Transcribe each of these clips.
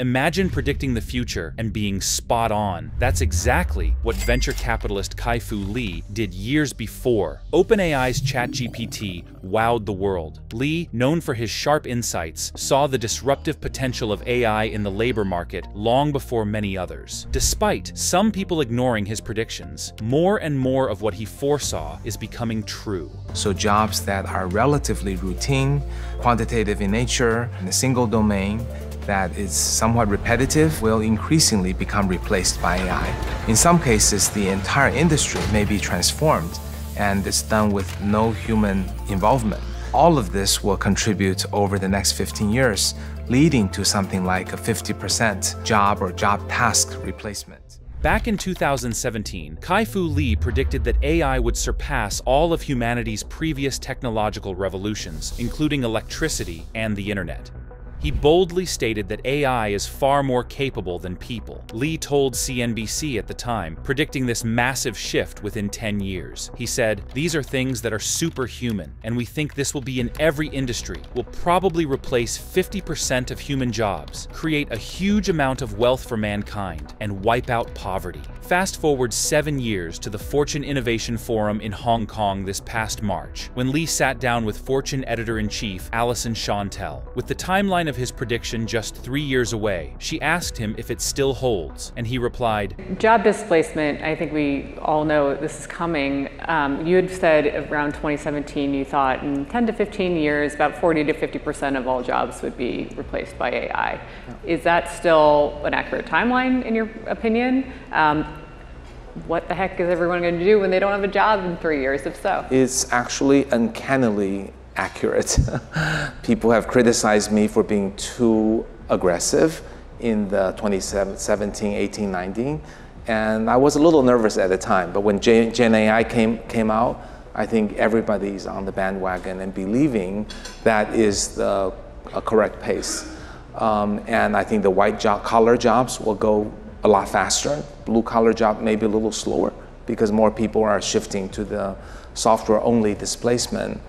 Imagine predicting the future and being spot on. That's exactly what venture capitalist Kai-Fu Lee did years before. OpenAI's ChatGPT wowed the world. Lee, known for his sharp insights, saw the disruptive potential of AI in the labor market long before many others. Despite some people ignoring his predictions, more and more of what he foresaw is becoming true. So jobs that are relatively routine, quantitative in nature, in a single domain, that is somewhat repetitive will increasingly become replaced by AI. In some cases, the entire industry may be transformed and it's done with no human involvement. All of this will contribute over the next 15 years, leading to something like a 50% job or job task replacement. Back in 2017, Kai-Fu Lee predicted that AI would surpass all of humanity's previous technological revolutions, including electricity and the internet. He boldly stated that AI is far more capable than people. Lee told CNBC at the time, predicting this massive shift within 10 years. He said, These are things that are superhuman, and we think this will be in every industry, will probably replace 50% of human jobs, create a huge amount of wealth for mankind, and wipe out poverty. Fast forward seven years to the Fortune Innovation Forum in Hong Kong this past March, when Lee sat down with Fortune editor-in-chief Alyson Shontell. With the timeline of his prediction just three years away, she asked him if it still holds, and he replied, Job displacement, I think we all know this is coming. Um, you had said around 2017 you thought in 10 to 15 years about 40 to 50% of all jobs would be replaced by AI. Is that still an accurate timeline in your opinion? Um, what the heck is everyone going to do when they don't have a job in three years, if so? It's actually uncannily accurate. People have criticized me for being too aggressive in the 2017, 18, 19. And I was a little nervous at the time, but when Gen AI came, came out, I think everybody's on the bandwagon and believing that is the correct pace. Um, and I think the white collar jobs will go a lot faster. Blue collar job maybe a little slower because more people are shifting to the software only displacement.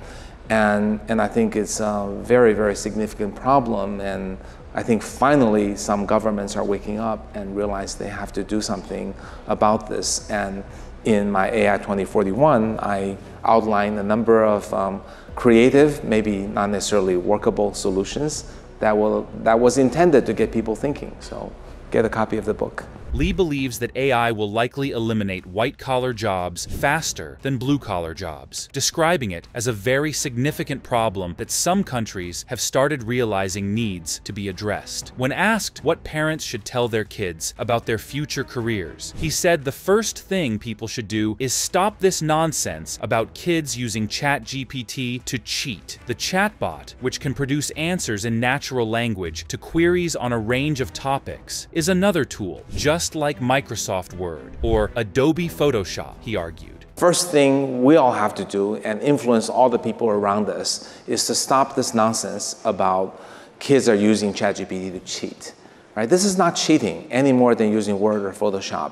And, and I think it's a very, very significant problem. And I think finally some governments are waking up and realize they have to do something about this. And in my AI 2041, I outlined a number of um, creative, maybe not necessarily workable solutions that, will, that was intended to get people thinking. So get a copy of the book. Lee believes that AI will likely eliminate white-collar jobs faster than blue-collar jobs, describing it as a very significant problem that some countries have started realizing needs to be addressed. When asked what parents should tell their kids about their future careers, he said the first thing people should do is stop this nonsense about kids using ChatGPT to cheat. The chatbot, which can produce answers in natural language to queries on a range of topics, is another tool, just just like Microsoft Word or Adobe Photoshop, he argued. First thing we all have to do and influence all the people around us is to stop this nonsense about kids are using ChatGPT to cheat. Right? This is not cheating any more than using Word or Photoshop.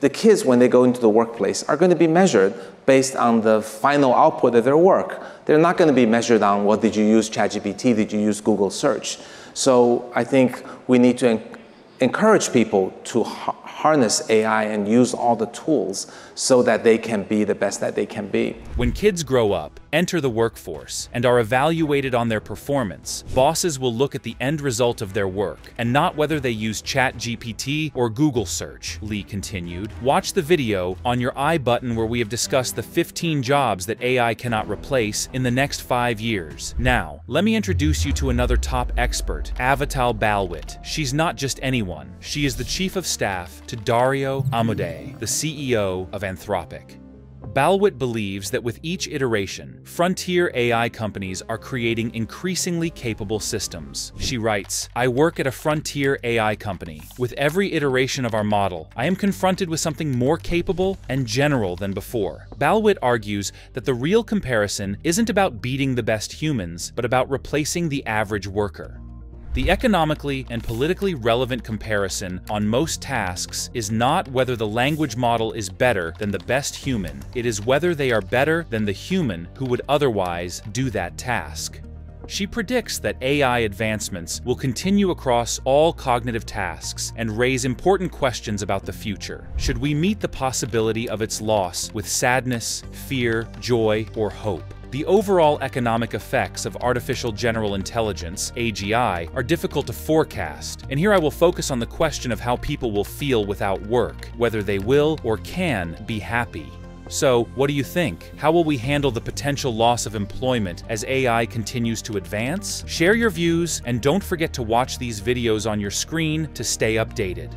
The kids, when they go into the workplace, are going to be measured based on the final output of their work. They're not going to be measured on what did you use ChatGPT, did you use Google search. So I think we need to encourage people to harness AI and use all the tools so that they can be the best that they can be. When kids grow up, enter the workforce, and are evaluated on their performance, bosses will look at the end result of their work and not whether they use ChatGPT or Google search, Lee continued. Watch the video on your i button where we have discussed the 15 jobs that AI cannot replace in the next five years. Now, let me introduce you to another top expert, Avital Balwit. She's not just anyone. She is the chief of staff to Dario Amodei, the CEO of Anthropic. Balwit believes that with each iteration, frontier AI companies are creating increasingly capable systems. She writes, I work at a frontier AI company. With every iteration of our model, I am confronted with something more capable and general than before. Balwit argues that the real comparison isn't about beating the best humans, but about replacing the average worker. The economically and politically relevant comparison on most tasks is not whether the language model is better than the best human, it is whether they are better than the human who would otherwise do that task. She predicts that AI advancements will continue across all cognitive tasks and raise important questions about the future. Should we meet the possibility of its loss with sadness, fear, joy, or hope? The overall economic effects of artificial general intelligence, AGI, are difficult to forecast, and here I will focus on the question of how people will feel without work, whether they will or can be happy. So, what do you think? How will we handle the potential loss of employment as AI continues to advance? Share your views and don't forget to watch these videos on your screen to stay updated.